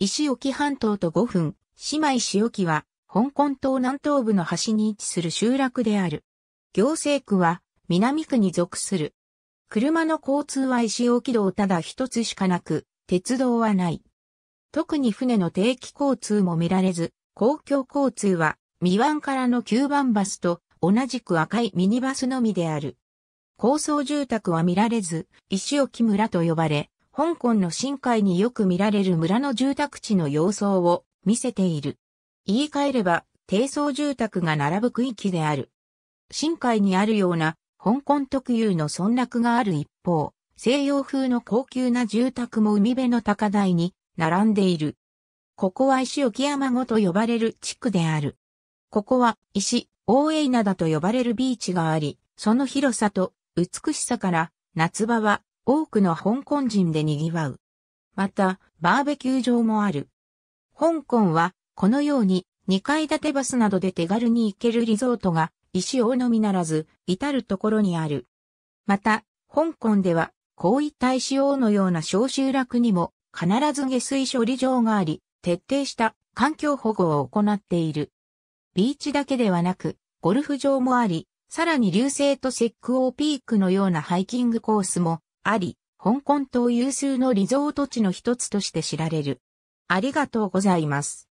石沖半島と5分、姉妹石沖は、香港島南東部の端に位置する集落である。行政区は、南区に属する。車の交通は石沖道ただ一つしかなく、鉄道はない。特に船の定期交通も見られず、公共交通は、未湾からの9番バスと同じく赤いミニバスのみである。高層住宅は見られず、石沖村と呼ばれ、香港の深海によく見られる村の住宅地の様相を見せている。言い換えれば、低層住宅が並ぶ区域である。深海にあるような香港特有の村落がある一方、西洋風の高級な住宅も海辺の高台に並んでいる。ここは石沖山ごと呼ばれる地区である。ここは石、大江灘と呼ばれるビーチがあり、その広さと美しさから夏場は多くの香港人で賑わう。また、バーベキュー場もある。香港はこのように2階建てバスなどで手軽に行けるリゾートが石大のみならず至るところにある。また、香港ではこういった石王のような小集落にも必ず下水処理場があり、徹底した環境保護を行っている。ビーチだけではなく、ゴルフ場もあり、さらに流星とセックオーピークのようなハイキングコースもあり、香港島有数のリゾート地の一つとして知られる。ありがとうございます。